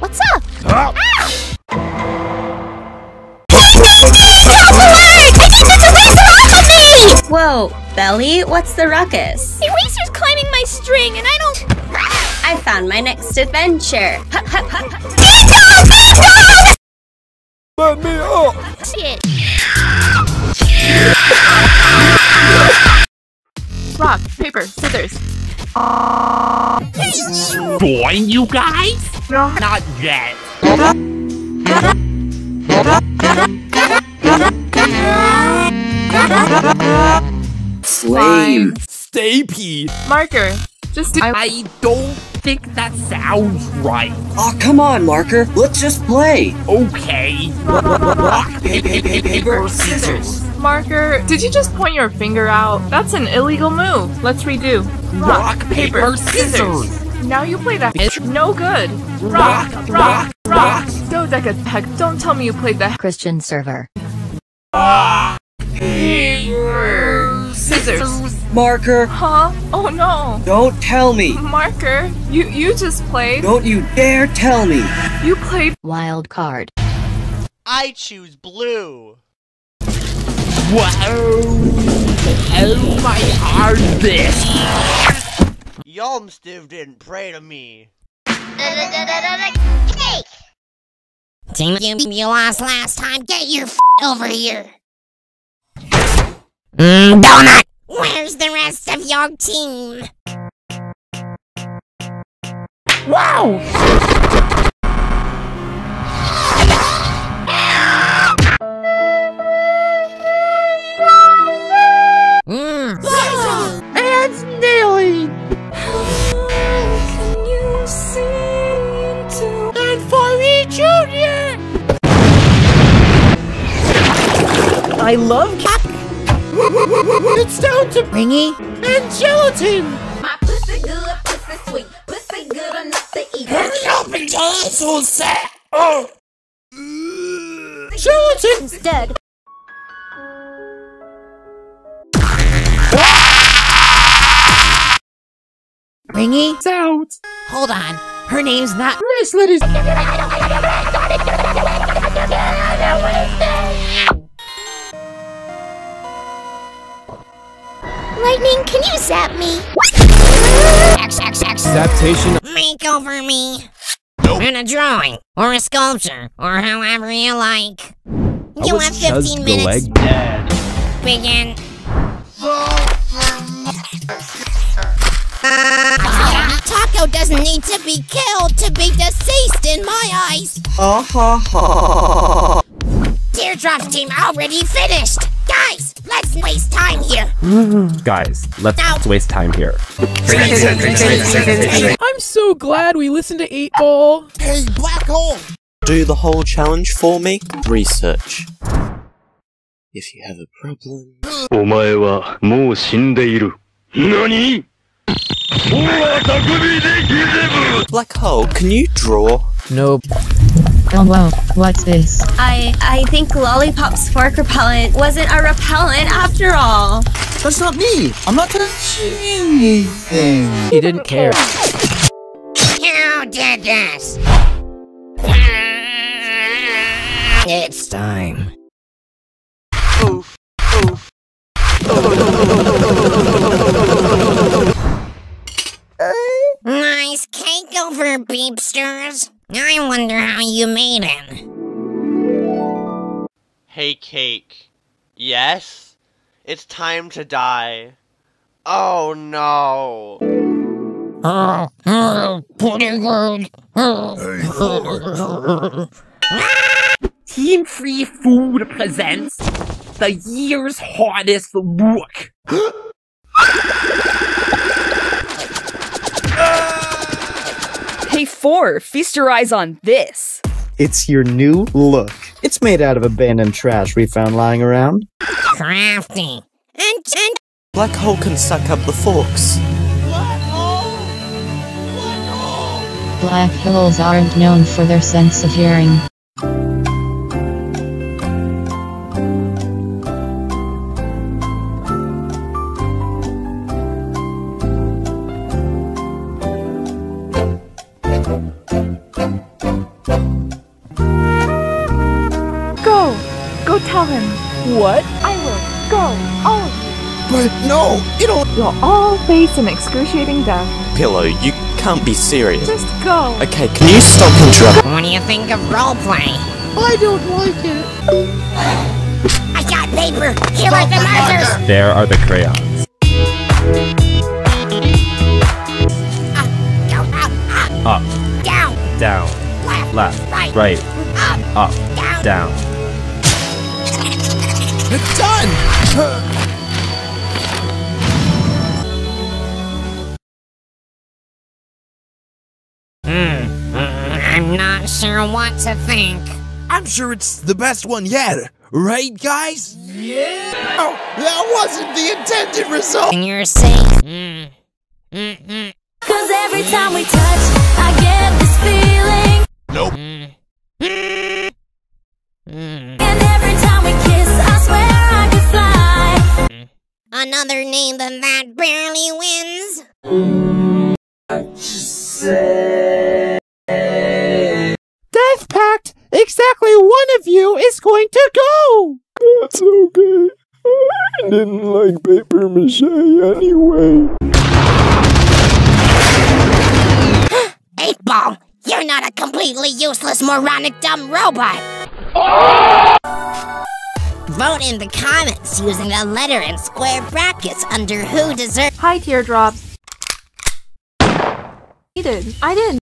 What's up? Whoa, Belly, what's the ruckus? Eraser's climbing my string and I don't. I found my next adventure. Let me up! Shit. Rock, paper, scissors. Join you guys? No. Not yet. Flame! Stapy! Marker. Just do. I don't think that sounds right. Oh, come on, Marker. Let's just play. Okay. Rock, paper, paper, scissors. Marker, did you just point your finger out? That's an illegal move. Let's redo. Rock, paper, scissors. Now you play that. No good. Rock, rock, rock. Dodecatheck, don't tell me you played the Christian server. paper. Scissors. Marker, Huh? Oh no. don't tell me. Marker, you you just played. Don't you dare tell me. You played. Wild card. I choose blue. Whoa. Oh my hardness. Yalmstiv didn't pray to me. Cake! Team, you, you lost last time. Get your f over here. Mm, donut! Where's the rest of your team? Wow. I love cat. It's down to Ringy? and gelatin. My pussy good, pussy sweet, pussy good enough to eat. Hurry up and tell us so sad. Oh. Gelatin. Instead, Ringy? Out. Hold on. Her name's not. Bracelet is. Lightning, can you zap me? X, X, X. Adaptation. Make over me. In a drawing, or a sculpture, or however you like. You have 15 minutes. dead. Begin. Taco doesn't need to be killed to be deceased in my eyes. Ha ha ha. Teardrop team already finished Guys, let's waste time here. Guys, let's Out. waste time here. I'm so glad we listened to 8 Ball. Hey, black hole! Do the whole challenge for me. Research. If you have a problem. お前はもう死んでいる。何 Black hole, can you draw? Nope. Oh whoa, what's this? I I think Lollipop's fork repellent wasn't a repellent after all. That's not me. I'm not touching anything. He didn't care. You did this. It's time. Oof. Oof. Nice cake over, beepsters. I wonder how you made it. Hey, Cake. Yes? It's time to die. Oh no. Oh, pretty good. Team Free Food presents the year's hardest look. 4. Feast your eyes on this. It's your new look. It's made out of abandoned trash we found lying around. Crafty. And, and Black Hole can suck up the forks. Black Hole! Black Hole! Black holes aren't known for their sense of hearing. Go tell him. What? I will. Go! All of you. But no, you don't. You'll all face an excruciating death. Pillow, you can't be serious. Just go. Okay, can you stop interrupting? What do you think of roleplay? I don't like it. I got paper! Here are the markers! There are the crayons. Up, up, Up, down, down, left, left, right, right, up, up, down. down. It's done. Hmm, I'm not sure what to think. I'm sure it's the best one yet, right, guys? Yeah. Oh, that wasn't the intended result. And you're saying, mm, mm, mm, Cause every time we touch, I get this feeling. Nope. Another name than that barely wins. Death Pact! Exactly one of you is going to go! That's okay. I didn't like paper mache anyway. Eight Ball, you're not a completely useless, moronic, dumb robot. Ah! Vote in the comments using the letter and square brackets under who deserves. Hi, Teardrop. I did. I did.